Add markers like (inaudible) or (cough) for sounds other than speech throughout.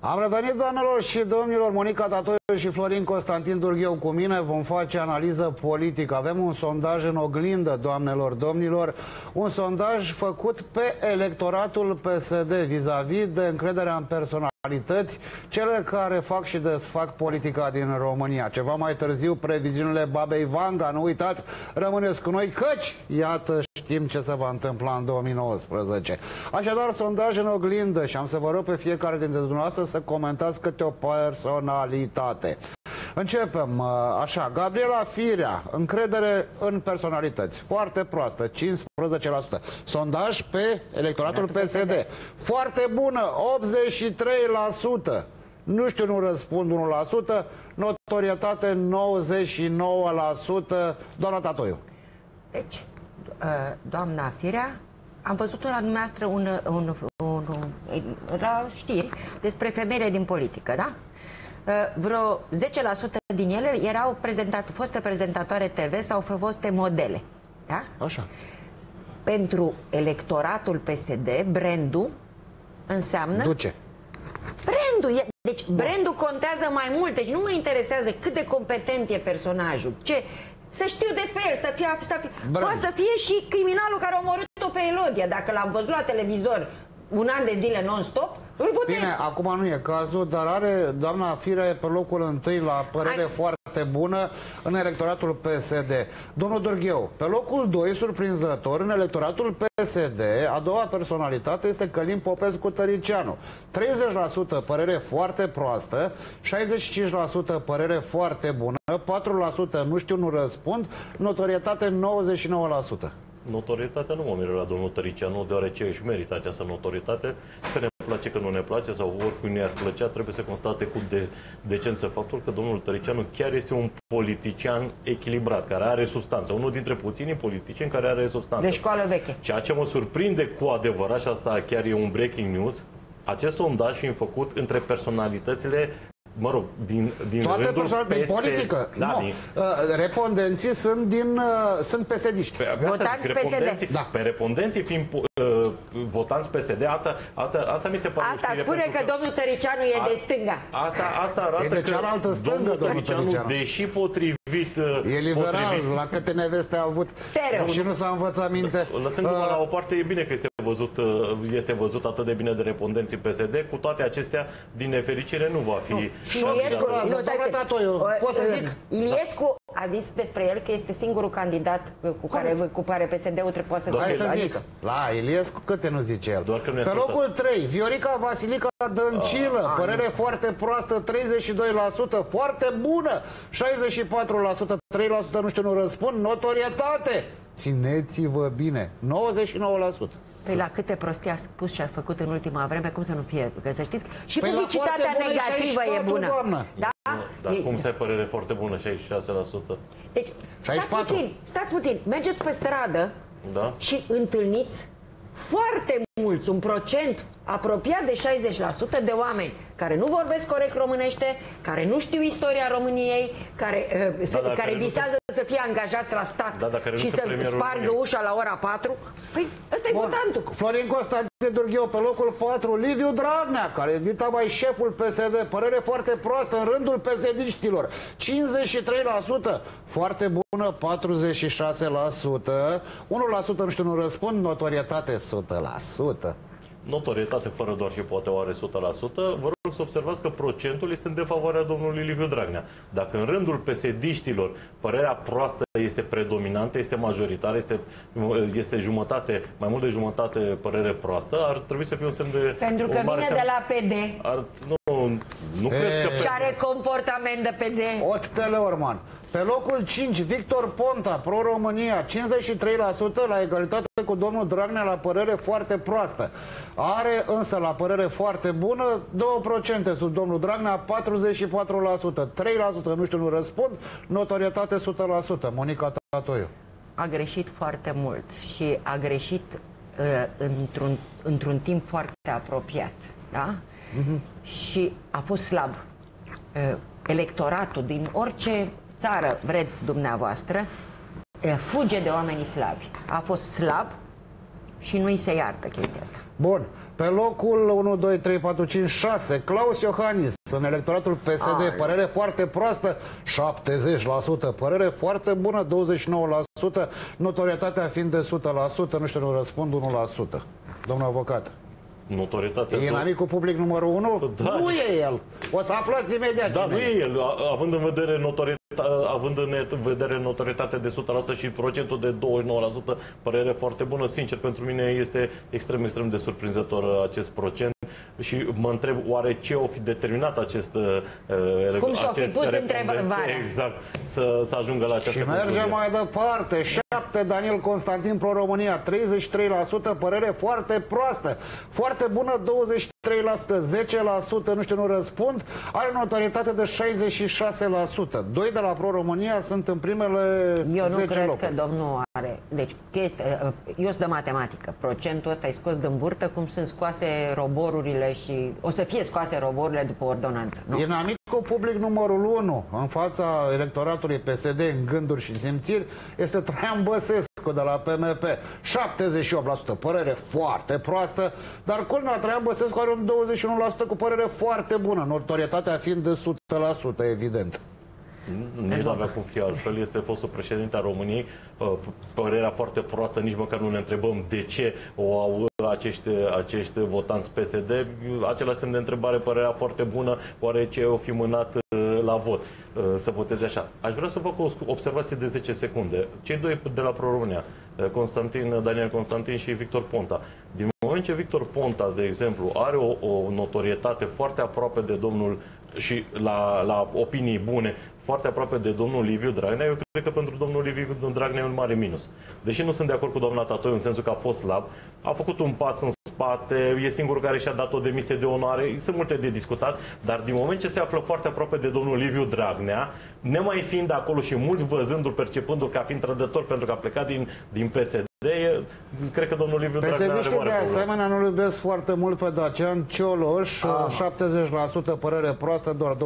Am revenit, doamnelor și domnilor, Monica Tatoiu și Florin Constantin Durgheu cu mine. Vom face analiză politică. Avem un sondaj în oglindă, doamnelor, domnilor. Un sondaj făcut pe electoratul PSD vis-a-vis -vis de încrederea în personalități, cele care fac și desfac politica din România. Ceva mai târziu, previziunile Babei Vanga. Nu uitați, rămâneți cu noi, căci, iată, știm ce se va întâmpla în 2019. Așadar, sondaj în oglindă și am să vă rog pe fiecare dintre dumneavoastră să comentați câte o personalitate. Începem așa, Gabriela Firea, încredere în personalități, foarte proastă, 15%. Sondaj pe electoratul PSD, foarte bună, 83%. Nu știu, nu răspund 1%, notorietate 99%, doamna Tatoiu. Deci, doamna Firea, am văzut la dumneavoastră un, un, un, un, la știri despre femeile din politică, da? Vreo 10% din ele erau prezentat, foste prezentatoare TV sau foste modele. Da? Așa. Pentru electoratul PSD, brandul înseamnă... Duce. Brandul. E, deci brandul contează mai mult. Deci nu mă interesează cât de competent e personajul. Ce, să știu despre el, să fie, să fie. Poate să fie și criminalul care a omorât-o pe Elodia, dacă l-am văzut la televizor un an de zile non-stop, îl votez. Bine, acum nu e cazul, dar are doamna Fire pe locul întâi la părere Hai. foarte bună în electoratul PSD. Domnul Durgheu, pe locul 2, surprinzător, în electoratul PSD, a doua personalitate este Călim Popescu Tăricianu. 30% părere foarte proastă, 65% părere foarte bună, 4% nu știu, nu răspund, notorietate 99%. Notorietatea nu mă miră la domnul Tăricianu, deoarece își merită această notorietate. Că ne place, că nu ne place sau oricui ne-ar plăcea, trebuie să constate cu de, decență faptul că domnul Tăricianu chiar este un politician echilibrat, care are substanță. Unul dintre puținii politicieni care are substanță. De școală veche. Ceea ce mă surprinde cu adevărat, și asta chiar e un breaking news, acest sondaj fiind făcut între personalitățile mă rog, din, din Toate rândul persoanele din politică. Da, nu. Din... Uh, respondenții sunt din uh, sunt PSD-ști. Pe, votanți PSD. Da. Pe respondenții fiind uh, votanți PSD, asta, asta, asta mi se pare Asta spune că, că domnul Tăricianu e a, de stânga. Asta, asta arată e de că stângă, domnul Tăricianu, Tăricianu, deși potrivit... Uh, e liberal, potrivit, la câte neveste a avut Stereo. și nu s-a învățat minte. Lăsându-mă uh, la o parte, e bine că este văzut, uh, este văzut atât de bine de respondenții PSD. Cu toate acestea, din nefericire, nu va fi... Nu. Și Iliescu, pot să zic? Iliescu a zis despre el că este singurul candidat cu care, cu care PSD-ul trebuie să se Hai să zic. La Iliescu câte nu zice el. Doar că Pe locul 3, Viorica Vasilica Dăncilă, ah, părere nu. foarte proastă, 32%, foarte bună, 64%, 3% nu știu, nu răspund, notorietate. Țineți-vă bine, 99%. Păi la câte prostii a spus și a făcut în ultima vreme, cum să nu fie? Că să știți, și păi publicitatea negativă e bună. Doamnă. Da? Dar e... cum se părere foarte bună, 66%? Deci, 64. stați puțin, stați puțin, mergeți pe stradă da? și întâlniți foarte mulți, un procent apropiat de 60% de oameni care nu vorbesc corect românește, care nu știu istoria României, care, uh, da, da, care, care visează să fie angajați la stat da, da, și să spargă României. ușa la ora 4. Păi ăsta e votantul. Florin Constantin Durgheu pe locul 4, Liviu Dragnea, care dita mai șeful PSD, părere foarte proastă în rândul PSD-știlor, 53%, foarte bună, 46%, 1% nu știu, nu răspund, notorietate 100% notorietate fără doar și poate o are 100%, vă rog să observați că procentul este în defavoarea domnului Liviu Dragnea. Dacă în rândul pesediștilor părerea proastă este predominantă, este majoritară, este, este jumătate, mai mult de jumătate părere proastă, ar trebui să fie un semn de... Pentru că vine de la PD. Ar, nu, nu e... cred că... Și are comportament de PD. Ot Teleorman. Pe locul 5, Victor Ponta, Pro-România, 53% la egalitate cu domnul Dragnea la părere foarte proastă. Are însă la părere foarte bună 2% sub domnul Dragnea, 44%, 3% nu știu, nu răspund, notorietate 100%. Monica Tatoiu. A greșit foarte mult și a greșit uh, într-un, într-un timp foarte apropiat. Da? Uh-huh. Și a fost slab. Uh, electoratul din orice țară vreți dumneavoastră, fuge de oamenii slabi. A fost slab și nu-i se iartă chestia asta. Bun. Pe locul 1, 2, 3, 4, 5, 6, Claus Iohannis, în electoratul PSD, Ai. părere foarte proastă, 70%, părere foarte bună, 29%, notorietatea fiind de 100%, nu știu, nu răspund 1%. Domnul avocat. Notorietatea. E inamicul public numărul 1? Da. Nu e el. O să aflați imediat Da, nu e el. Având în vedere notorietate având în vedere notorietatea de 100% și procentul de 29%, părere foarte bună. Sincer, pentru mine este extrem, extrem de surprinzător acest procent și mă întreb oare ce o fi determinat acest uh, Cum s-o fi pus întrebarea? Exact, să, să ajungă la această Și concluzie. mergem mai departe. 7 Daniel Constantin Pro România, 33% părere foarte proastă. Foarte bună 23%, 10% nu știu, nu răspund. Are notorietate de 66%. Doi de la Pro România sunt în primele Eu nu cred locuri. că domnul are. Deci, chestia, eu sunt de matematică. Procentul ăsta e scos din burtă cum sunt scoase roborurile și o să fie scoase roborurile după ordonanță. Nu? Inamicul public numărul 1 în fața electoratului PSD în gânduri și simțiri este Traian Băsescu de la PMP. 78% părere foarte proastă, dar culmea Traian Băsescu are un 21% cu părere foarte bună, notorietatea fiind de 100%, evident. Nici nu avea cum fi altfel. Este fostul președinte a României. Uh, părerea foarte proastă, nici măcar nu ne întrebăm de ce o au acești, acești votanți PSD. Același semn de întrebare, părerea foarte bună, oare ce o fi mânat uh, la vot uh, să voteze așa. Aș vrea să fac o observație de 10 secunde. Cei doi de la Pro-România, Constantin, Daniel Constantin și Victor Ponta. Din moment ce Victor Ponta, de exemplu, are o, o notorietate foarte aproape de domnul și la, la opinii bune foarte aproape de domnul Liviu Dragnea, eu cred că pentru domnul Liviu Dragnea e un mare minus. Deși nu sunt de acord cu doamna Tatoi în sensul că a fost slab, a făcut un pas în spate, e singurul care și-a dat o demisie de onoare, sunt multe de discutat, dar din moment ce se află foarte aproape de domnul Liviu Dragnea, nemai fiind acolo și mulți văzându-l, percepându-l ca fiind trădător pentru că a plecat din, din PSD, de, cred că domnul Liviu Dragnea are mare de asemenea nu-l iubesc foarte mult pe Dacian Cioloș, ah. 70% părere proastă, doar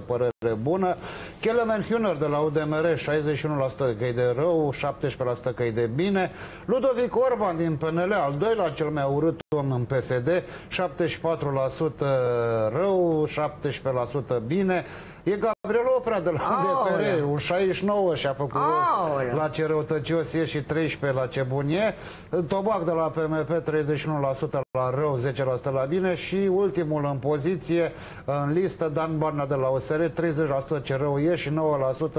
21% părere bună. Kelemen Hüner de la UDMR, 61% că e de rău, 17% că e de bine. Ludovic Orban din PNL, al doilea cel mai urât om în PSD, 74% rău, 17% bine. E Gabriel Oprea de la UDPR, un 69 și-a făcut rost la ce răutăcios e și 13 la ce bun e. Tobac de la PMP 31% la rău, 10% la bine și ultimul în poziție în listă Dan Barna de la OSR 30% ce rău e și 9%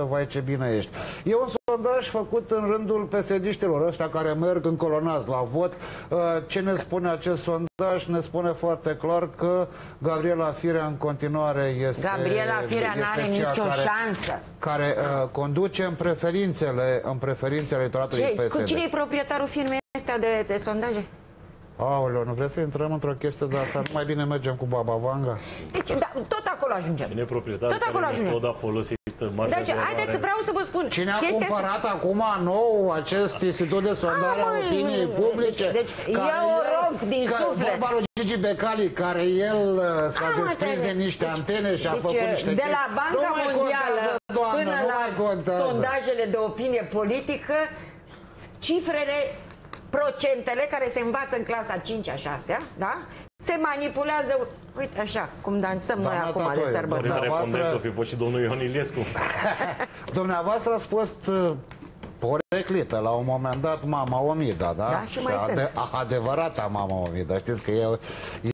vai ce bine ești. E un sondaj făcut în rândul pesediștilor ăștia care merg încolonați la vot. Uh, ce ne spune acest sondaj? Ne spune foarte clar că Gabriela Firea în continuare este Gabriela Firea nu are nicio care, șansă. Care uh, conduce în preferințele, în preferințele electoratului PSD. Cu cine e proprietarul firmei astea de, de sondaje? Aoleu, nu vreți să intrăm într-o chestie de asta? Nu mai bine mergem cu Baba Vanga? Deci, da, tot acolo ajungem. Cine e proprietar tot acolo ajungem. tot a folosit deci, haideți să vreau să vă spun. Cine a cumpărat asta... acum nou acest institut de sondare a opiniei publice? Deci, eu o rog din suflet. Vorba lui Gigi Becali, care el uh, s-a desprins de niște deci, antene și a deci, făcut niște De la Banca Mondială doamnă, până la sondajele de opinie politică, cifrele procentele care se învață în clasa 5-a, 6-a, da? Se manipulează, uite așa, cum dansăm Doamna noi acum de sărbători. Dumneavoastră... fi fost și domnul Ion Iliescu. (laughs) (laughs) Dumneavoastră ați fost uh, poreclită la un moment dat Mama Omida, da? Da, și mai și ade- sunt. Adevărata Mama Omida, știți că e,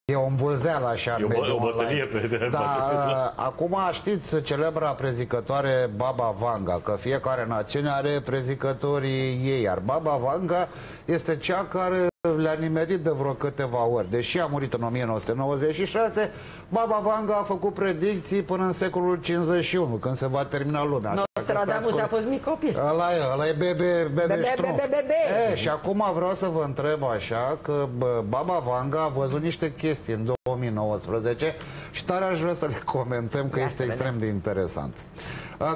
e o îmbulzeală așa e o, o bătălie pe de da, Acum știți celebra prezicătoare Baba Vanga, că fiecare națiune are prezicătorii ei, iar Baba Vanga este cea care le-a nimerit de vreo câteva ori. Deși a murit în 1996, Baba Vanga a făcut predicții până în secolul 51, când se va termina lumea. Nostradamus a fost mic copil. Ăla e, ăla e bebe, bebe, bebe, bebe, bebe. E, și acum vreau să vă întreb așa, că Baba Vanga a văzut niște chestii în 2019 și tare aș vrea să le comentăm, că este extrem de interesant.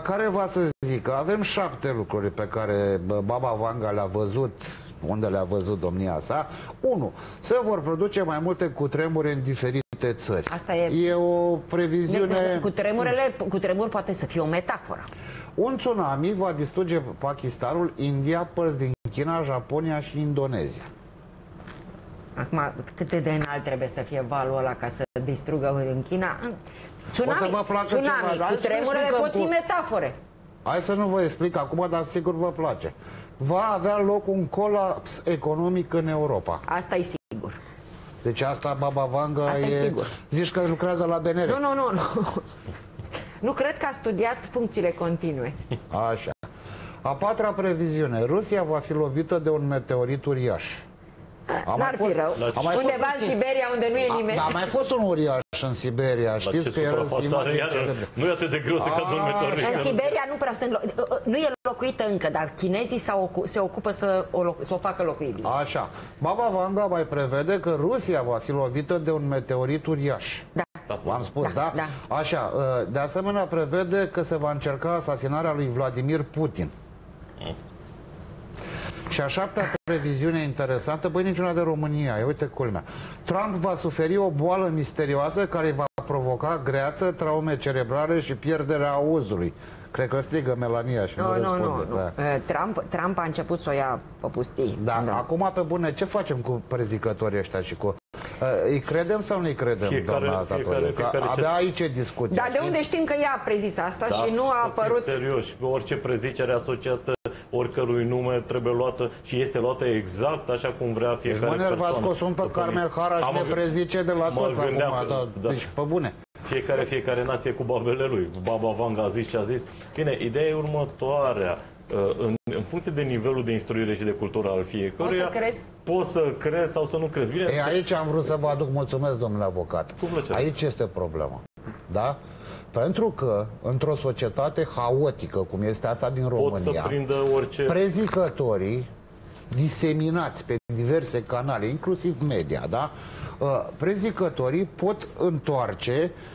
Care va să zic, avem șapte lucruri pe care Baba Vanga le-a văzut unde le-a văzut domnia sa. Unu, Se vor produce mai multe cutremure în diferite țări. Asta e... E o previziune... Cu tremurele, cu tremur poate să fie o metaforă. Un tsunami va distruge Pakistanul, India, părți din China, Japonia și Indonezia. Acum, cât de înalt trebuie să fie valul ăla ca să distrugă în China? Tsunami, să vă placă tsunami ceva, cu tremurele pot fi metafore. Hai să nu vă explic acum, dar sigur vă place. Va avea loc un colaps economic în Europa. Asta e sigur. Deci asta Baba Vanga asta e... e sigur. Zici că lucrează la BNR. Nu, nu, nu. Nu, nu cred că a studiat funcțiile continue. Așa. A patra previziune. Rusia va fi lovită de un meteorit uriaș. N-ar fi rău. Undeva în Siberia, unde nu e nimeni. Da, mai fost un uriaș în Siberia. Știți că era Nu e atât de greu să cadă un meteorit. În Siberia nu prea sunt... Nu e locuită încă, dar chinezii se ocupă să o, să o facă locuibilă. Așa. Baba Vanga mai prevede că Rusia va fi lovită de un meteorit uriaș. Da. V-am spus, da, da? da? Așa. Ă, de asemenea, prevede că se va încerca asasinarea lui Vladimir Putin. Mm. Și a șaptea previziune interesantă, băi, niciuna de România, e, uite culmea. Trump va suferi o boală misterioasă care va provoca greață, traume cerebrale și pierderea auzului. Cred că strigă Melania și no, nu, nu răspunde. Nu, nu. Da. Trump, Trump a început să o ia pe pustii. Da, da, acum pe bune, ce facem cu prezicătorii ăștia și cu... Uh, îi credem sau nu îi credem, fiecare, doamna fiecare, fiecare, Abia ce... aici e discuția. Dar de unde știm că ea a prezis asta da, și nu a apărut... serios, orice prezicere asociată oricărui nume trebuie luată și este luată exact așa cum vrea fiecare deci, persoană. Deci mă pe Carmen Haraș și ne prezice de la toți acum. Da, da. Deci, pe bune. Fiecare, fiecare nație cu babele lui. Baba Vanga a zis ce a zis. Bine, ideea e următoarea. Uh, în, în funcție de nivelul de instruire și de cultură al fiecăruia, poți să crezi, poți să crezi sau să nu crezi. Bine, e, aici am vrut să vă aduc mulțumesc, domnule avocat. Aici este problema. Da? Pentru că, într-o societate haotică, cum este asta din România, Pot să prindă orice... prezicătorii diseminați pe diverse canale, inclusiv media, da? Uh, prezicătorii pot întoarce uh,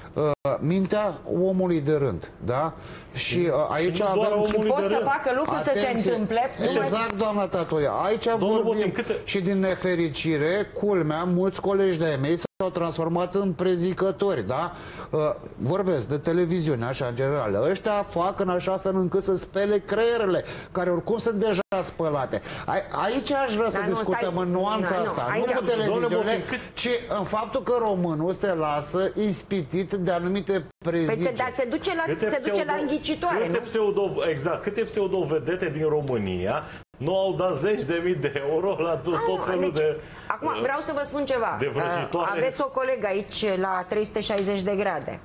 mintea omului de rând, da? Și uh, aici și avem... Și pot să facă lucruri să se întâmple... Exact, doamna Tatoia. Aici Domnul vorbim Botin, câte... și din nefericire, culmea, mulți colegi de mei s-au transformat în prezicători, da? Uh, vorbesc de televiziune, așa, în general. Ăștia fac în așa fel încât să spele creierele, care oricum sunt deja spălate. A, aici aș vrea da, să nu, discutăm stai, în nuanța nu, asta, nu, nu cu televiziune, ci în faptul că românul se lasă ispitit de anumite prezicii. Păi, dar se duce la, câte se duce la înghicitoare, câte nu? Pseudo, exact, câte pseudo-vedete din România nu au dat zeci de mii de euro la tot, ah, tot felul deci, de... Acum uh, vreau să vă spun ceva. De uh, aveți o colegă aici la 360 de grade.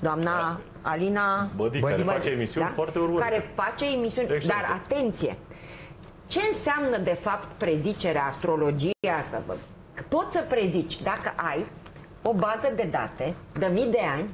Doamna da. Alina Bădic, Bădic, care face emisiuni da? foarte următoare. Care face emisiuni, exact. dar atenție, ce înseamnă de fapt prezicerea, astrologia? Că, că poți să prezici dacă ai o bază de date de mii de ani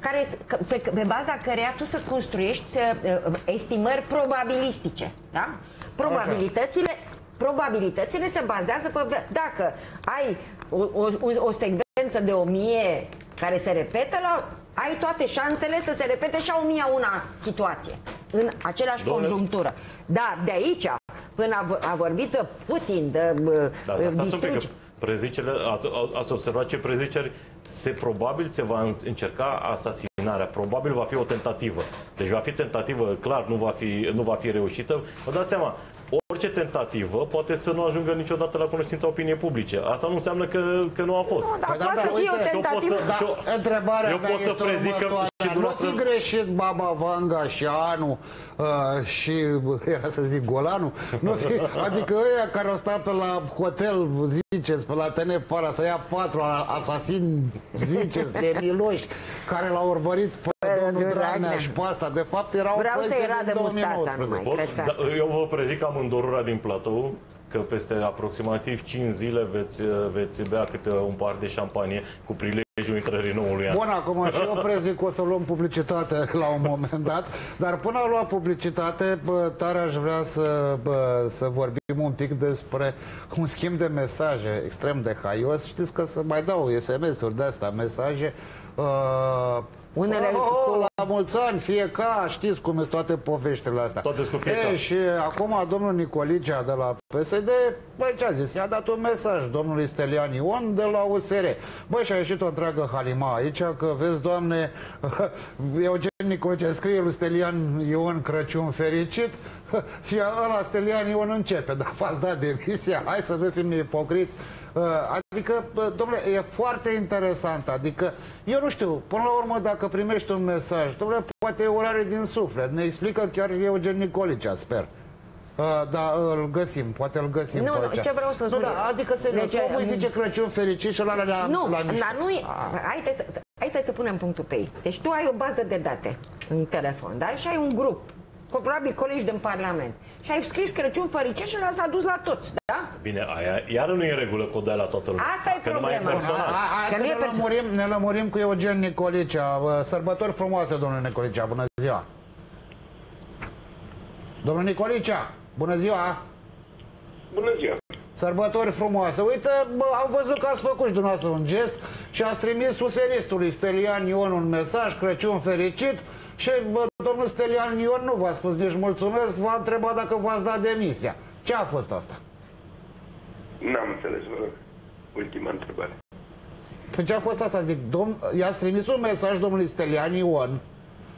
care, pe, pe baza căreia tu să construiești uh, estimări probabilistice. Da? Probabilitățile, probabilitățile se bazează pe dacă ai o, o, o secvență de o mie care se repetă, la, ai toate șansele să se repete și a o mie una situație în același Doamne. conjunctură. Dar de aici, până a, a vorbit de Putin, de da, uh, prezicele, ați, ați observat ce preziceri se probabil se va încerca asasinarea. Probabil va fi o tentativă. Deci va fi tentativă, clar, nu va fi, nu va fi reușită. Vă dați seama, orice tentativă poate să nu ajungă niciodată la cunoștința opiniei publice. Asta nu înseamnă că, că nu a fost. Nu, dar păi, poate da, să fie o tentativă. Da, întrebarea eu mea pot să prezic că nu fi greșit Baba Vanga și Anu uh, și, (laughs) era să zic, Golanu? Nu fi, (laughs) adică ăia care au stat pe la hotel, ziceți, pe la Tene Para, să ia patru asasini, ziceți, de (laughs) miloși, care l-au urmărit pe domnul Dragnea și pe asta. De fapt, erau Vreau să-i radă mustața numai, cred că... Da, eu vă prezic am dorura din platou că peste aproximativ 5 zile veți, veți bea câte un par de șampanie cu prilejul intrării noului an. Bun, acum și eu prezic o să luăm publicitate (laughs) la un moment dat, dar până a lua publicitate, bă, tare aș vrea să, bă, să vorbim un pic despre un schimb de mesaje extrem de haios. Știți că să mai dau SMS-uri de astea, mesaje uh, unele oh, oh, cu... La mulți ani, fie ca, știți cum sunt toate poveștile astea. Toate cu fiecare. E, și acum domnul Nicolicea de la PSD, băi ce a zis, i-a dat un mesaj domnului Stelian Ion de la USR. Băi și a ieșit o întreagă halima aici, că vezi, doamne, (laughs) Eugen Nicolae scrie lui Stelian Ion Crăciun fericit (laughs) și ăla Stelian Ion începe, dar v-ați dat demisia, hai să nu fim ipocriți. Uh, adică, domnule, e foarte interesant, adică, eu nu știu, până la urmă, dacă primești un mesaj, domnule, poate e orare din suflet, ne explică chiar Eugen Nicolicea, sper. Uh, da, îl găsim, poate îl găsim. Nu, nu, ce vreau să spun. Nu, da, adică se deci, omul îi zice Crăciun fericit și la la Nu, la dar nu ah. hai să, hai să punem punctul pe ei. Deci tu ai o bază de date în telefon, da? Și ai un grup cu probabil colegi din Parlament. Și ai scris Crăciun fericit și l-ați adus la toți, da? Bine, aia iar nu e în regulă cu la toată lumea. Asta e problema. Că nu e ne, lămurim, ne lămurim cu Eugen Nicolicea. Sărbători frumoase, domnule Nicolicea. Bună ziua! Domnul Nicolicea! Bună ziua! Bună ziua! Sărbători frumoase. Uite, bă, am văzut că ați făcut și dumneavoastră un gest și ați trimis suseristului Stelian Ion un mesaj, Crăciun fericit, și bă, domnul Stelian Ion nu v-a spus nici mulțumesc, v-a întrebat dacă v-ați dat demisia. Ce a fost asta? N-am înțeles, vă rog. Ultima întrebare. Păi ce a fost asta? Zic, domn, i-ați trimis un mesaj domnului Stelian Ion,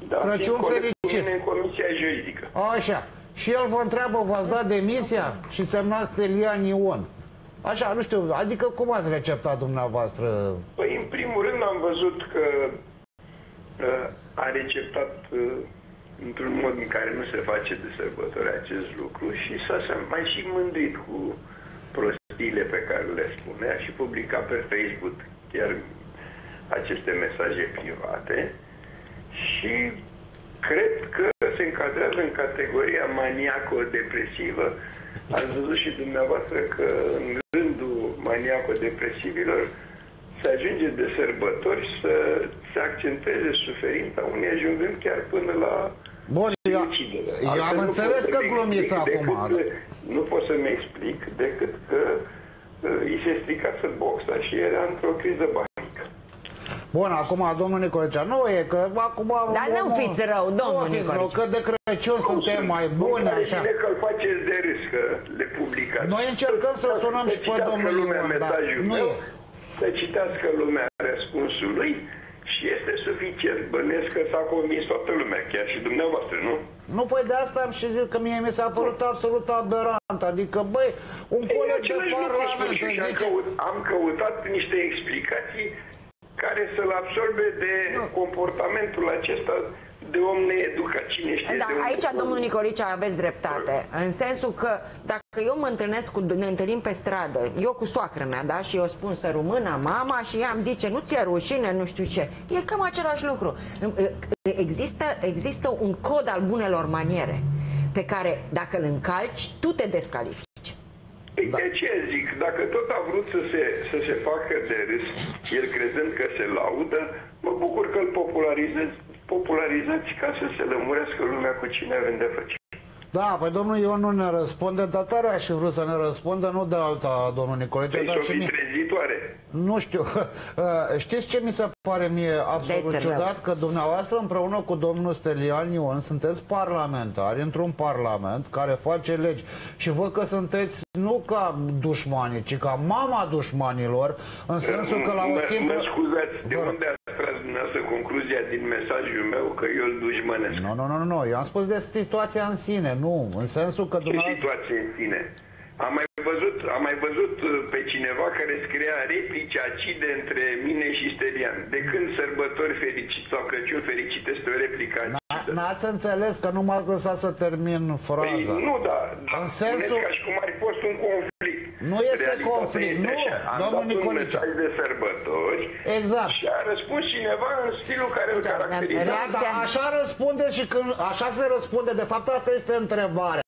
da, Crăciun fericit. în comisia juridică. Așa. Și el vă întreabă, v-ați dat demisia? Și semnați Stelian Ion. Așa, nu știu, adică cum ați receptat dumneavoastră? Păi, în primul rând am văzut că uh, a receptat uh, într-un mod în care nu se face de sărbători acest lucru și s-a mai și mândrit cu prostiile pe care le spunea și publica pe Facebook chiar aceste mesaje private și cred că se încadrează în categoria maniaco-depresivă. Ați văzut și dumneavoastră că în rândul maniaco-depresivilor se ajunge de sărbători să se accentueze suferința unei ajungând chiar până la Bun, eu, eu am înțeles că glumiți acum. Decât, nu pot să-mi explic decât că uh, i se stricase boxa și era într-o criză Bun, acum, domnul Nicolecea, nu e că acum... Dar nu fiți rău, domnul nu fiți rău, că de Crăciun suntem mai buni, așa. Bine că-l faceți de râs, că le publicați. Noi încercăm să sunăm și pe domnul Ion, dar nu e. Să citească lumea răspunsul lui și este suficient. Bănesc că s-a convins toată lumea, chiar și dumneavoastră, nu? Nu, păi de asta am și zis că mie mi s-a părut absolut aberant. Adică, băi, un coleg de parlament zice... Am, căut, am căutat niște explicații care să-l absorbe de nu. comportamentul acesta de om needucat. Cine știe da, de aici, om domnul Nicolice, aveți dreptate. În sensul că dacă eu mă întâlnesc cu, ne întâlnim pe stradă, eu cu soacră mea, da, și eu spun să rumâna mama și ea îmi zice, nu ți-e rușine, nu știu ce. E cam același lucru. Există, există un cod al bunelor maniere pe care, dacă îl încalci, tu te descalifici. Păi da. de ce zic? Dacă tot a vrut să se, să se facă de râs, el crezând că se laudă, mă bucur că îl popularizez, popularizați ca să se lămurească lumea cu cine avem de face. Da, păi domnul Ion nu ne răspunde, dar tare aș fi vrut să ne răspundă, nu de alta, domnul Nicolae. Păi dar și mie. Nu știu. (laughs) Știți ce mi se pare mie absolut Dețe ciudat? Că dumneavoastră împreună cu domnul Stelian Ion sunteți parlamentari într-un parlament care face legi și văd că sunteți nu ca dușmani, ci ca mama dușmanilor, în sensul că la o simplă... Mă scuzați, de unde ați tras dumneavoastră concluzia din mesajul meu că eu îl dușmănesc? Nu, nu, nu, nu, eu am spus de situația în sine, nu, în sensul că dumneavoastră... Ce situație în sine? Am mai văzut, am mai văzut uh, pe cineva care scria replici acide între mine și Stelian. De când sărbători fericit sau Crăciun fericit este o replică acidă. N-ați înțeles că nu m-ați lăsat să termin fraza. Păi, nu, da. În sensul... Ca și cum ar fi fost un conflict. Nu este conflict, nu, Am domnul Nicolicea. Am de sărbători exact. și a răspuns cineva în stilul care îl caracterizează. Da, da, așa răspunde și când așa se răspunde, de fapt asta este întrebarea.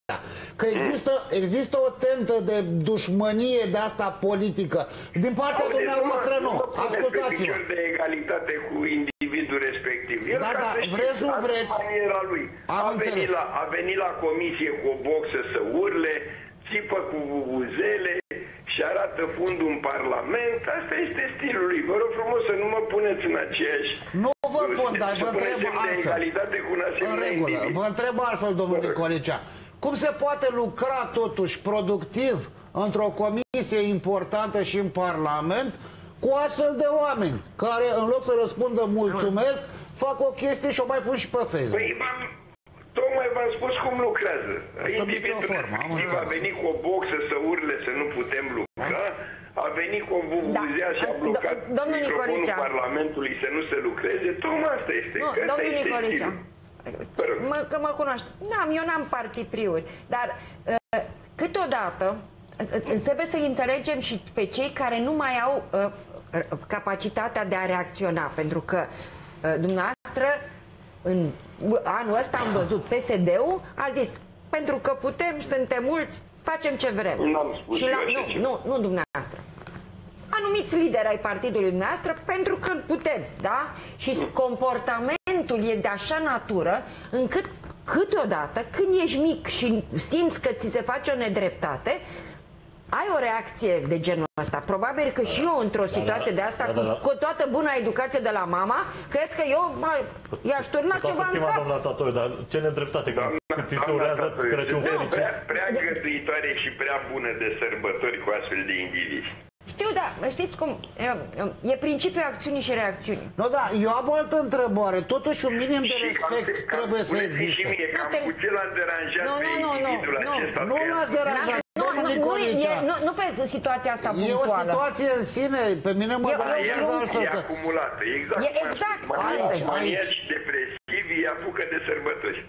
Că există, există o tentă de dușmănie de asta politică. Din partea Aude, dumneavoastră nu. Ascultați-vă. de egalitate cu individul respectiv. El da, da, vreți, nu vreți. Lui. Am a, venit la, a venit la comisie cu o boxă să urle, țipă cu vuvuzele și arată fundul în Parlament. Asta este stilul lui. Vă rog frumos să nu mă puneți în aceeași... Nu vă pun, dar vă întreb altfel. Cu un în regulă. Individ. Vă întreb altfel, domnul Nicolicea. Cum se poate lucra totuși productiv într-o comisie importantă și în Parlament cu astfel de oameni care în loc să răspundă mulțumesc, fac o chestie și o mai pun și pe Facebook. Păi, Tocmai v-am spus cum lucrează. Individul respectiv a venit cu o boxă să urle să nu putem lucra, a venit cu o bubuzea da. și a blocat Domnul Nicolicea. Parlamentului să nu se lucreze. Tocmai asta este. Nu, domnul Nicolicea. Mă, că mă cunoaște. N-am, eu n-am partipriuri, dar uh, câteodată uh, trebuie să înțelegem și pe cei care nu mai au uh, capacitatea de a reacționa, pentru că uh, dumneavoastră în anul ăsta am văzut PSD-ul a zis pentru că putem, suntem mulți, facem ce vrem. și la, nu, nu, nu dumneavoastră. Anumiți lideri ai partidului dumneavoastră pentru că putem, da? Și comportamentul e de așa natură încât câteodată, când ești mic și simți că ți se face o nedreptate, ai o reacție de genul ăsta. Probabil că și eu într-o da, situație da, de asta, da, da, da. Cu, cu toată buna educație de la mama, cred că eu i-aș turna ceva în cap. Doamna Tatoi, dar ce nedreptate, că ți se urează Crăciun fericit. Prea, prea găduitoare și prea bună de sărbători cu astfel de indivizi. Știu, da, știți cum, e, e principiul acțiunii și reacțiunii. Nu, da, eu am o altă întrebare. Totuși un minim de respect cam, trebuie cam, să existe. Și mie, cam cu ce l-a deranjat nu, nu, nu, nu, nu, acesta? Nu l-ați deranjat, nu, nu, nu, e, nu, nu pe situația asta punctuală. E o situație în sine, pe mine mă deranjează altfel. E acumulată, exact. E exact. Maniaci depresivi apucă de sărbători.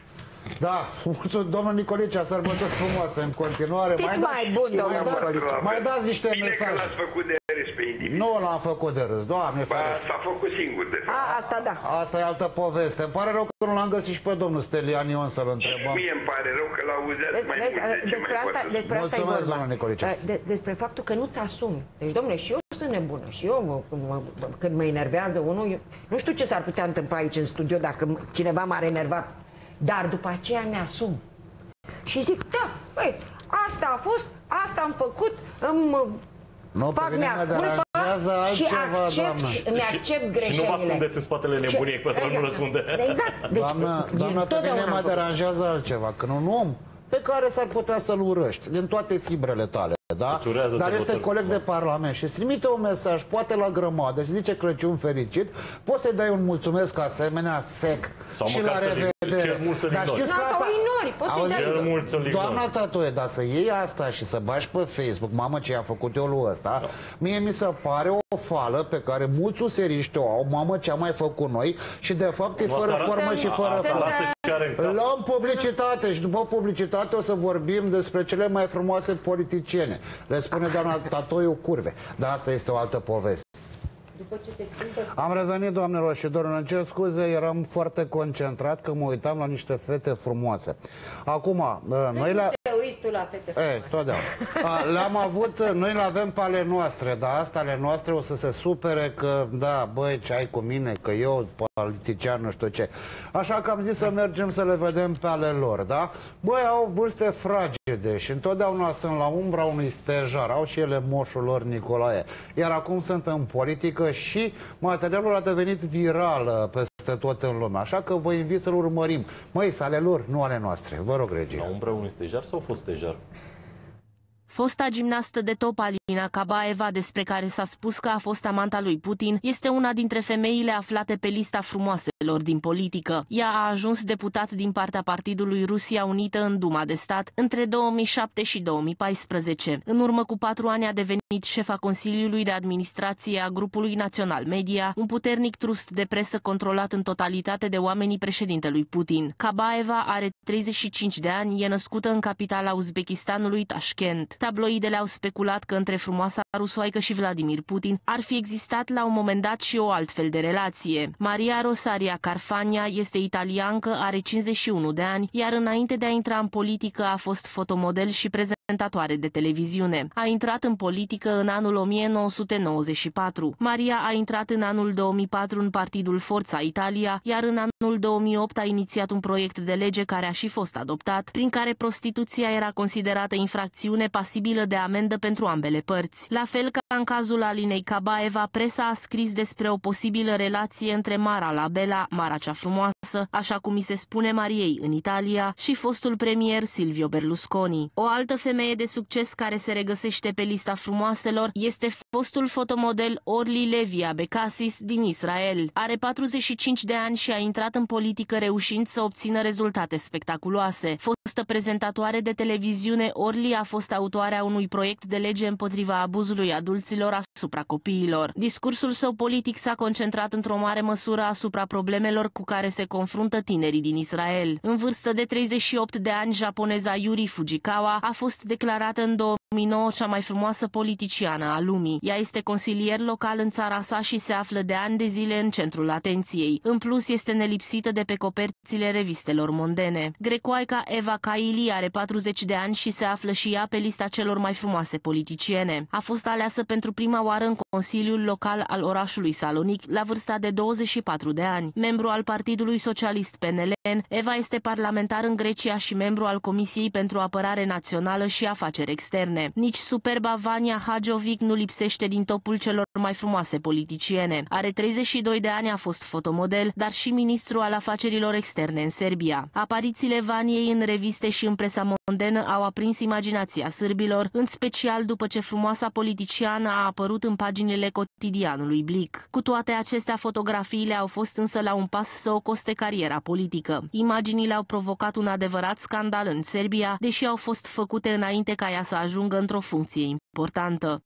Da, mulțumesc, domnul Nicolicea, sărbători frumoase în continuare. Fiți mai, mai bun, domnul Nicolicea. Mai dați niște Bine mesaje. Bine că l-ați făcut de râs pe individ. Nu l-am făcut de râs, doamne ferește. S-a făcut singur de fapt. A, asta da. Asta e altă poveste. Îmi pare rău că nu l-am găsit și pe domnul Stelian Ion să-l întrebăm. Mie îmi pare rău că l-auzeați mai mult de despre asta, despre asta Mulțumesc, domnul Nicolicea. De, despre faptul că nu-ți asumi. Deci, domnule, și eu sunt nebună. Și eu, mă, mă, când mă enervează unul, eu, nu știu ce s-ar putea întâmpla aici în studio dacă cineva m-ar enerva. Dar după aceea mi-asum. Și zic, da, băi, asta a fost, asta am făcut, îmi nu, fac mea culpa și accept, și îmi accept greșelile. Și nu vă ascundeți în spatele nebuniei pe care nu răspunde. Exact. Deci, doamna, doamna pe mine mă deranjează altceva. Când un om pe care s-ar putea să-l urăști din toate fibrele tale, da? Dar este coleg de parlament și îți trimite un mesaj, poate la grămadă și zice Crăciun fericit, poți să-i dai un mulțumesc asemenea sec Sau și la revedere. Dar știți că asta... ignori, poți să-i dai. Doamna Tatoie, dar să iei asta și să bași pe Facebook, mamă ce a făcut eu lui ăsta, da. mie mi se pare o fală pe care mulți useriști o au, mamă ce am mai făcut noi și de fapt e fără formă și fără Luăm publicitate și după publicitate o să vorbim despre cele mai frumoase politiciene. Le spune doamna Tatoiu curve. Dar asta este o altă poveste. După ce se schimbă... Am revenit, doamnelor și domnilor, îmi cer scuze, eram foarte concentrat că mă uitam la niște fete frumoase. Acum, uh, noi la... Te uiți tu la fete frumoase. E, totdeauna. (laughs) Le-am avut, uh, noi le avem pe ale noastre, dar asta ale noastre o să se supere că, da, băi, ce ai cu mine, că eu, politician, nu știu ce. Așa că am zis să mergem să le vedem pe ale lor, da? Băi, au vârste fragede și întotdeauna sunt la umbra unui stejar, au și ele moșul lor Nicolae. Iar acum sunt în politică și materialul a devenit viral uh, peste tot în lume. Așa că vă invit să-l urmărim. Măi, ale lor, nu ale noastre. Vă rog, regie. La umbră unui stejar sau fost stejar? Fosta gimnastă de top Alina Kabaeva, despre care s-a spus că a fost amanta lui Putin, este una dintre femeile aflate pe lista frumoaselor din politică. Ea a ajuns deputat din partea Partidului Rusia Unită în Duma de Stat între 2007 și 2014. În urmă cu patru ani a devenit șefa Consiliului de Administrație a Grupului Național Media, un puternic trust de presă controlat în totalitate de oamenii președintelui Putin. Kabaeva are 35 de ani, e născută în capitala Uzbekistanului Tashkent. Tabloidele au speculat că între frumoasa rusoaică și Vladimir Putin ar fi existat la un moment dat și o altfel de relație. Maria Rosaria Carfania este italiancă, are 51 de ani, iar înainte de a intra în politică a fost fotomodel și prezentatoare de televiziune. A intrat în politică în anul 1994. Maria a intrat în anul 2004 în partidul Forța Italia, iar în anul 2008 a inițiat un proiect de lege care a și fost adoptat, prin care prostituția era considerată infracțiune pasivă posibilă de amendă pentru ambele părți. La fel ca în cazul Alinei Cabaeva, presa a scris despre o posibilă relație între Mara Labella, Mara cea frumoasă, așa cum mi se spune Mariei în Italia, și fostul premier Silvio Berlusconi. O altă femeie femeie de succes care se regăsește pe lista frumoaselor este fostul fotomodel Orly Levi Abekasis din Israel. Are 45 de ani și a intrat în politică reușind să obțină rezultate spectaculoase. Fostă prezentatoare de televiziune, Orly a fost autoarea unui proiect de lege împotriva abuzului adulților asupra copiilor. Discursul său politic s-a concentrat într-o mare măsură asupra problemelor cu care se confruntă tinerii din Israel. În vârstă de 38 de ani, japoneza Yuri Fujikawa a fost declarată în 2009 cea mai frumoasă politiciană a lumii. Ea este consilier local în țara sa și se află de ani de zile în centrul atenției. În plus, este nelipsită de pe coperțile revistelor mondene. Grecoaica Eva Kaili are 40 de ani și se află și ea pe lista celor mai frumoase politiciene. A fost aleasă pentru prima oară în Consiliul Local al orașului Salonic la vârsta de 24 de ani. Membru al Partidului Socialist PNL, Eva este parlamentar în Grecia și membru al Comisiei pentru Apărare Națională și Afaceri Externe. Nici superba Vania Hajovic nu lipsește din topul celor mai frumoase politiciene. Are 32 de ani, a fost fotomodel, dar și ministru al afacerilor externe în Serbia. Aparițiile Vaniei în reviste și în presa mondenă au aprins imaginația sârbilor, în special după ce frumoasa politiciană a apărut în paginile cotidianului Blic. Cu toate acestea, fotografiile au fost însă la un pas să o coste cariera politică. Imaginile au provocat un adevărat scandal în Serbia, deși au fost făcute înainte ca ea să ajungă într-o funcție importantă.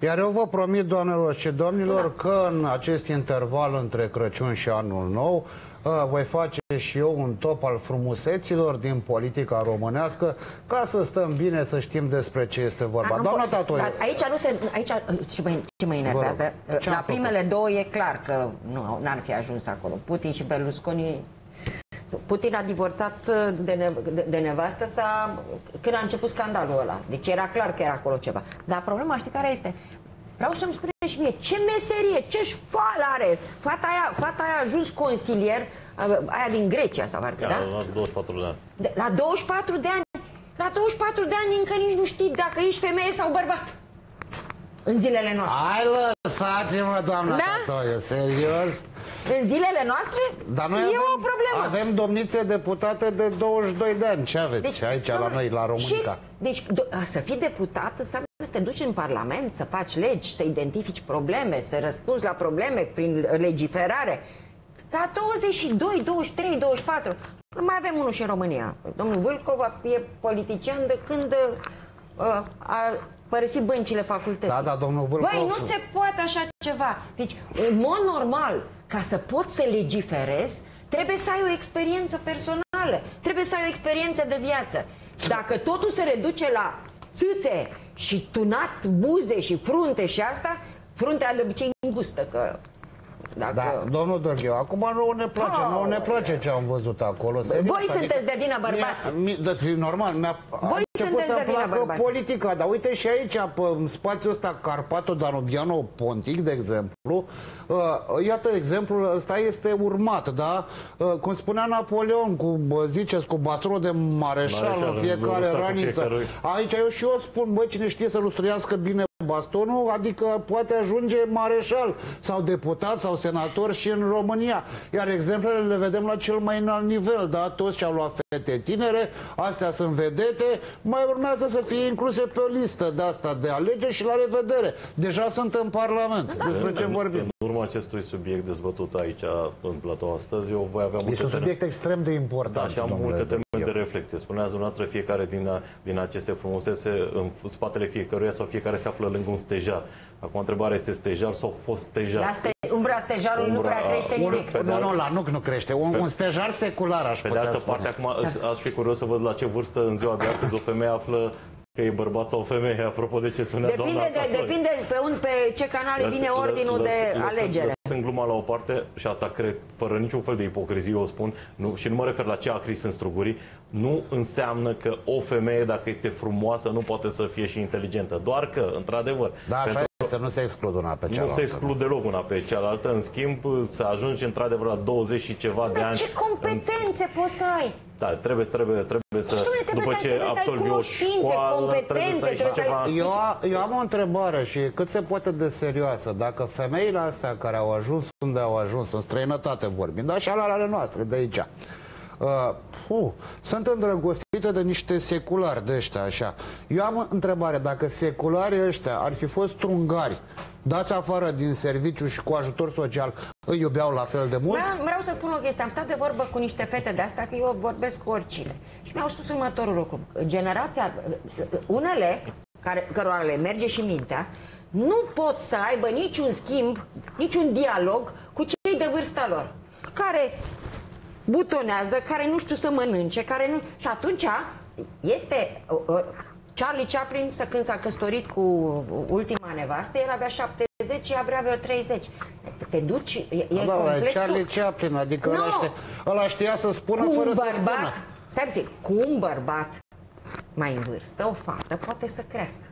Iar eu vă promit, doamnelor și domnilor, da. că în acest interval între Crăciun și Anul Nou voi face și eu un top al frumuseților din politica românească ca să stăm bine, să știm despre ce este vorba. A, Doamna Tatoiu... Aici nu se... Aici, ce, mă, ce mă enervează? La primele făcut? două e clar că nu n-ar fi ajuns acolo. Putin și Berlusconi Putin a divorțat de, ne, de, de nevastă sa când a început scandalul ăla. Deci era clar că era acolo ceva. Dar problema, știi care este? Vreau să-mi spune și mie, ce meserie, ce școală are? Fata aia, fata aia a ajuns consilier, aia din Grecia sau parcă, da? La 24 de ani. De, la 24 de ani? La 24 de ani încă nici nu știi dacă ești femeie sau bărbat. În zilele noastre. Hai lăsați-mă, doamna da? Tatoiu, serios? În zilele noastre? Dar noi e avem, o problemă. Avem domnițe deputate de 22 de ani. Ce aveți deci, aici la noi, la România? Și, deci, să fii deputat înseamnă să te duci în Parlament, să faci legi, să identifici probleme, să răspunzi la probleme prin legiferare. La 22, 23, 24, mai avem unul și în România. Domnul Vâlcov e politician de când uh, a părăsit băncile facultății. Da, da, domnul Vâlcov. Băi, nu se poate așa ceva. Deci, în mod normal, ca să poți să legiferezi, trebuie să ai o experiență personală, trebuie să ai o experiență de viață. Dacă totul se reduce la țâțe și tunat buze și frunte și asta, fruntea de obicei îngustă, că dacă... Da, domnul Dorgheu, acum nu ne place, oh, nu ne place ce am văzut acolo. Serios, Voi adică sunteți de vină bărbați. Mi, mi, normal, mi-a Voi început să-mi placă bărbați. politica, dar uite și aici, pe spațiul ăsta Carpato-Danubiano-Pontic, de exemplu, uh, iată, exemplul ăsta este urmat, da? Uh, cum spunea Napoleon, cu, ziceți, cu bastonul de mareșal, mareșal în fiecare raniță. Aici eu și eu spun, băi, cine știe să lustruiască bine bastonul, adică poate ajunge mareșal sau deputat sau senator și în România. Iar exemplele le vedem la cel mai înalt nivel, da? Toți ce-au luat fete tinere, astea sunt vedete, mai urmează să fie incluse pe o listă de asta de alegeri și la revedere. Deja sunt în Parlament. Da. Despre ce vorbim? În urma acestui subiect dezbătut aici în platou astăzi, eu voi avea multe Este un subiect teme... extrem de important. Da, și am multe teme de reflexie. Spuneați dumneavoastră, fiecare din, din aceste frumusețe, în spatele fiecăruia sau fiecare se află lângă un stejar. Acum întrebarea este stejar sau fost stejar? La ste umbra stejarului umbra, nu prea crește nimic. Un, nu, nu, la nuc nu crește. Un, pe, un stejar secular aș Pe de altă parte, acum aș fi curios să văd la ce vârstă în ziua de astăzi o femeie află că e bărbat sau femeie, apropo de ce spunea depinde doamna de, Depinde pe, un, pe ce canal vine ordinul lăs, de lăs, alegere. Lăsând gluma la o parte, și asta cred, fără niciun fel de ipocrizie o spun, nu, și nu mă refer la ce acri sunt strugurii, nu înseamnă că o femeie, dacă este frumoasă, nu poate să fie și inteligentă. Doar că, într-adevăr... Da, așa este, nu se exclude una pe cealaltă. Nu se exclude deloc una pe cealaltă. În schimb, să ajungi într-adevăr la 20 și ceva de ani... ce competențe în... poți să ai? Da, trebuie, trebuie, trebuie să, Știu, trebuie după să ce ai, absolvi o școală, competențe, trebuie să ai ceva... Eu, eu am o întrebare și cât se poate de serioasă. Dacă femeile astea care au ajuns unde au ajuns, în străinătate vorbind, așa la ale noastre, de aici, Uh, puh, sunt îndrăgostite de niște seculari de ăștia, așa. Eu am întrebare, dacă secularii ăștia ar fi fost trungari, dați afară din serviciu și cu ajutor social, îi iubeau la fel de mult? Vreau, vreau să spun o chestie. Am stat de vorbă cu niște fete de astea, că eu vorbesc cu oricine. Și mi-au spus următorul lucru. Generația, unele, care, cărora le merge și mintea, nu pot să aibă niciun schimb, niciun dialog cu cei de vârsta lor, care butonează, care nu știu să mănânce, care nu... Și atunci este... Charlie Chaplin, să când s-a căsătorit cu ultima nevastă, el avea 70 și avea vreo 30. Te duci, e, e da, complexul... Charlie Chaplin, adică no. ăla, știa, ăla știa să spună cu fără un bărbat, să spună. Stai puțin, cu un bărbat mai în vârstă, o fată poate să crească.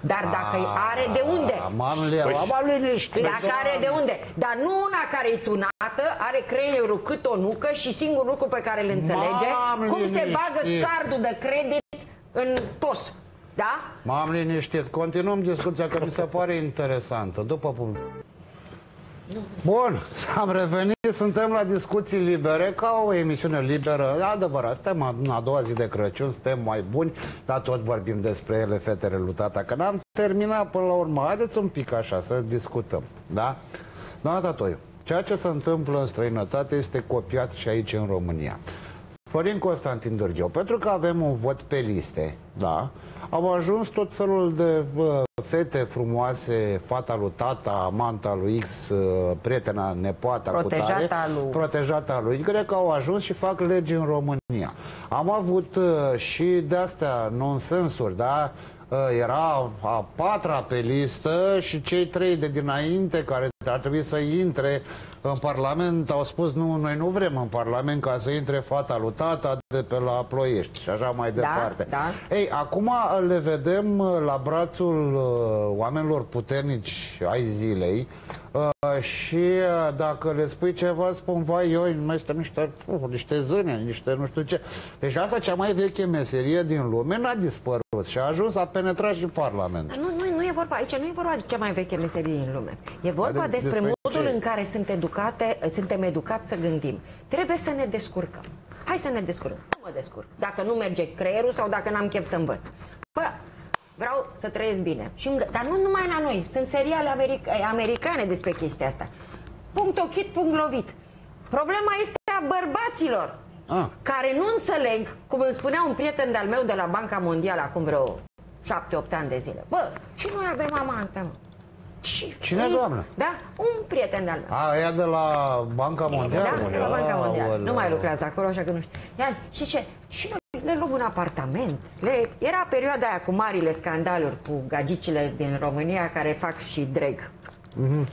Dar dacă are de unde? Mamele, păi, liniște. Dacă are de unde? Dar nu una care e tunată, are creierul cât o nucă și singurul lucru pe care îl înțelege, cum se bagă cardul de credit în pos. Da? M-am liniștit. Continuăm discuția că mi se pare interesantă. După Bun, (laughs) am revenit, suntem la discuții libere, ca o emisiune liberă. Adevărat, suntem în a doua zi de Crăciun, suntem mai buni, dar tot vorbim despre ele, fetele lui tata, că n-am terminat până la urmă. Haideți un pic așa, să discutăm, da? Doamna Tatoiu, ceea ce se întâmplă în străinătate este copiat și aici în România. Florin Constantin Dârgheu, pentru că avem un vot pe liste, da, au ajuns tot felul de uh, fete frumoase, fata lui tata, manta lui X, uh, prietena, nepoata protejata cu tare, lui. protejata lui. Cred că au ajuns și fac legi în România. Am avut uh, și de-astea nonsensuri, da? Uh, era a patra pe listă și cei trei de dinainte care ar trebui să intre în Parlament au spus nu, noi nu vrem în Parlament ca să intre fata lui tata de pe la Ploiești și așa mai da, departe. Da. Ei, acum le vedem uh, la brațul uh, oamenilor puternici ai zilei uh, și uh, dacă le spui ceva, spun, vai, eu, mai suntem niște, uh, niște zâne, niște nu știu ce. Deci asta cea mai veche meserie din lume n-a dispărut și a ajuns, a penetrat și Parlament. Nu, nu, nu e vorba, aici nu e vorba de cea mai veche meserie din lume. E vorba de, despre, despre modul ce? în care sunt educate, suntem educați să gândim. Trebuie să ne descurcăm. Hai să ne descurcăm. Nu mă descurc. Dacă nu merge creierul sau dacă n-am chef să învăț. Bă, vreau să trăiesc bine. Și, dar nu numai la noi. Sunt seriale americ americane despre chestia asta. Punct ochit, punct lovit. Problema este a bărbaților. Ah. Care nu înțeleg, cum îmi spunea un prieten de-al meu de la Banca Mondială acum vreo șapte-opt ani de zile. Bă, și noi avem amantă, mă. Și Cine, îi, doamnă? Da, un prieten de-al meu. A, ea de la Banca Mondială? Da, de la Banca Mondială. Nu mai lucrează acolo, așa că nu știu. Ia, și ce? Și noi le luăm un apartament. Le... Era perioada aia cu marile scandaluri, cu gagicile din România care fac și drag. Mm-hmm.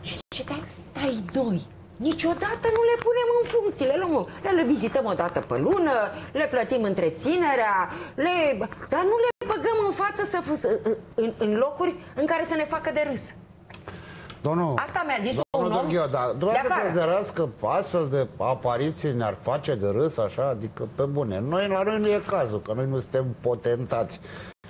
Și ce dai, dai doi Niciodată nu le punem în funcție, le, luăm, le, le vizităm o dată pe lună, le plătim întreținerea, le, dar nu le băgăm în față să, în, în locuri în care să ne facă de râs. Domnul, Asta mi-a zis un om Donghiu, dar dumneavoastră considerați că astfel de apariții ne-ar face de râs așa? Adică, pe bune, noi la noi nu e cazul, că noi nu suntem potentați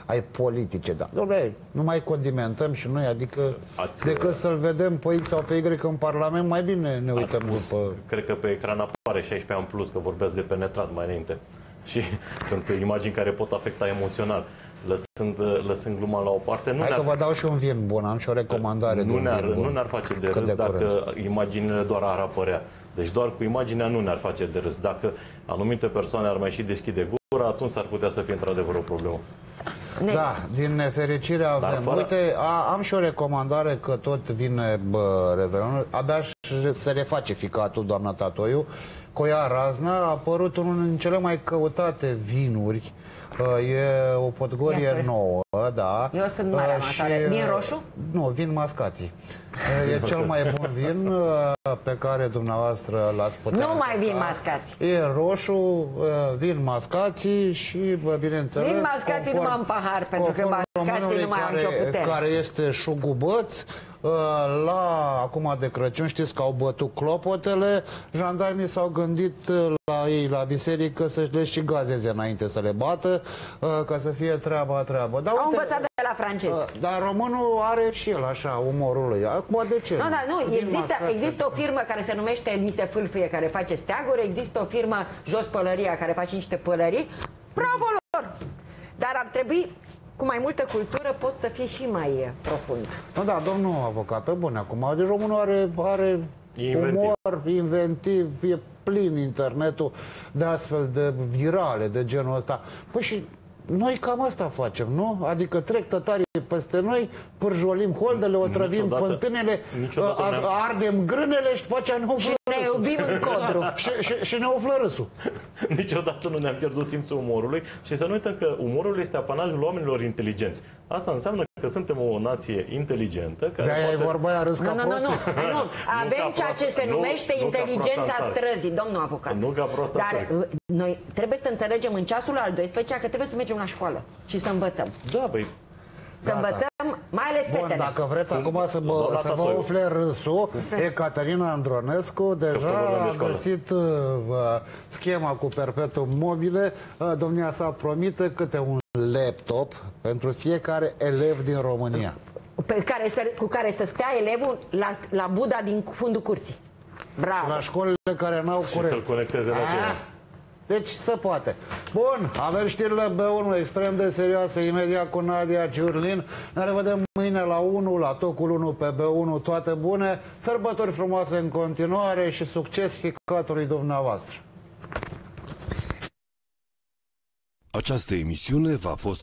ai politice, da. Dom'le, nu mai condimentăm și noi, adică Ați, decât să-l vedem pe X sau pe Y în Parlament, mai bine ne uităm spus, după... Cred că pe ecran apare 16 ani plus, că vorbeați de penetrat mai înainte. (laughs) Și sunt imagini care pot afecta emoțional. Lăsând, lăsând gluma la o parte, nu Hai că vă dau și un vin bun, am și o recomandare. Nu ne-ar, nu ne-ar face de râs de dacă curând. imaginile doar ar apărea. Deci doar cu imaginea nu ne-ar face de râs. Dacă anumite persoane ar mai și deschide gura, atunci s-ar putea să fie într-adevăr o problemă. Ne... Da, din nefericire avem. Fără... Uite, a, am și o recomandare că tot vine bă, Revelionul. Abia se reface ficatul, doamna Tatoiu. Coia Razna a apărut unul din cele mai căutate vinuri E o podgorie nouă, da. Eu sunt mare și... Vin roșu? Nu, vin mascații. E cel mai bun vin pe care dumneavoastră l-ați putea... Nu mai vin mascați. E roșu, vin mascații și, bineînțeles... Vin mascații numai în pahar, pentru că mascații nu mai am ce putere. Care este șugubăț, la acum de Crăciun, știți că au bătut clopotele, jandarmii s-au gândit la ei la biserică să-și le și gazeze înainte să le bată, ca să fie treaba treabă. Dar, au uite, învățat de la francez. Dar românul are și el așa umorul lui. Acum de ce? Nu, da, nu, există, există o firmă care se numește Mise Fâlfâie care face steaguri, există o firmă Jos Pălăria care face niște pălării. Bravo lor! Dar ar trebui cu mai multă cultură pot să fie și mai profund. Nu, da, domnul avocat, pe bune, acum, de românul are, are inventiv. umor inventiv, e plin internetul de astfel de virale de genul ăsta. Păi și noi cam asta facem, nu? Adică trec tătarii peste noi, pârjolim holdele, o trăvim fântânele, ardem grânele și după aceea ne Și ne iubim în codru. Da, (laughs) și, și, și ne umflă râsul. (laughs) Niciodată nu ne-am pierdut simțul umorului și să nu uităm că umorul este apanajul oamenilor inteligenți. Asta înseamnă că suntem o nație inteligentă. Care De-aia poate... e vorba aia râs nu, nu, nu, nu, nu. (laughs) Avem ceea ce se numește nu, inteligența nu străzii, domnul avocat. Nu ca Dar uh, noi trebuie să înțelegem în ceasul al 12 că trebuie să mergem la școală și să învățăm. Da, băi, să Gata. învățăm, mai ales Bun, fetele. dacă vreți acum să, bă, să vă umfle râsul, Ecaterina Andronescu deja a găsit uh, schema cu perpetuum mobile. Uh, domnia sa promite câte un laptop pentru fiecare elev din România. Pe care să, cu care să stea elevul la, la Buda din fundul curții. Bravo. Și la școlile care n-au curent. Și să-l conecteze la ceva. Deci se poate. Bun, avem știrile B1 extrem de serioase imediat cu Nadia Ciurlin. Ne revedem mâine la 1, la tocul 1 pe B1. Toate bune, sărbători frumoase în continuare și succes ficatului dumneavoastră. Această emisiune v-a fost